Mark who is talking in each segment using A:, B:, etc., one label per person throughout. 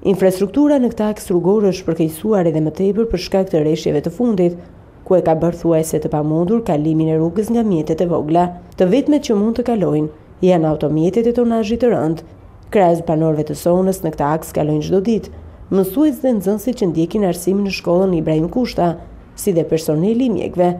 A: Infrastruktura në këtë aks rrugor është përkeqësuar edhe më tepër për shkak të reshjeve të fundit, ku e ka bërë thuajse të pamundur kalimin e rrugës nga mjetet e vogla. Të vetmet që mund të kalojnë janë automjetet e tonazhit të rëndë. Krahas banorëve të zonës në këtë aks kalojnë çdo ditë mësues dhe nxënësit që ndjekin arsimin në shkollën Ibrahim Kushta, si dhe personeli i mjekëve.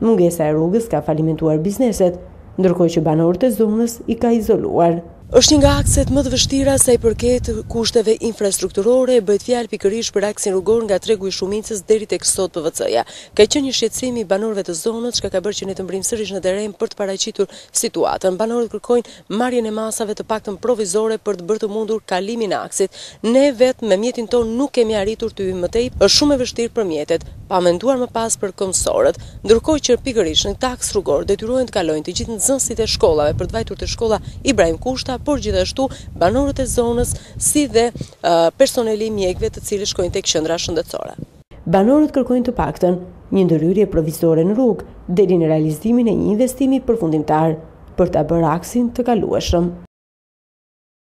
A: Mungesa e rrugës ka falimentuar bizneset, ndërkohë që banorët e zonës i ka izoluar.
B: Është një nga akset më të vështira sa i përket kushteve infrastrukturore, bëhet fjalë pikërisht për aksin rrugor nga tregu i shumicës deri te ish-PVC-ja. Ka qenë një shqetësim i banorëve të zonës, çka ka bërë që ne të mbërrijmë sërish në terren për të paraqitur situatën. Banorët kërkojnë marrjen e masave të paktën provizore për të bërë të mundur kalimin e aksit. Ne vetë me mjetin tonë nuk kemi arritur të hyjmë më tej, është shumë e vështirë për mjetet, pa menduar më pas për këmbësorët. Ndërkohë që pikërisht në këtë aks rrugor detyrohen të kalojnë të gjithë nxënësit e shkollave për të vajtur te shkolla Ibrahim Kushta, por gjithashtu banorët e zonës si dhe personeli i mjekëve të cilët shkojnë tek qendra shëndetësore.
A: Banorët kërkojnë të paktën, një ndërhyrje provizore në rrugë, deri në realizimin e një investimi përfundimtar, për ta bërë aksin të kalueshëm.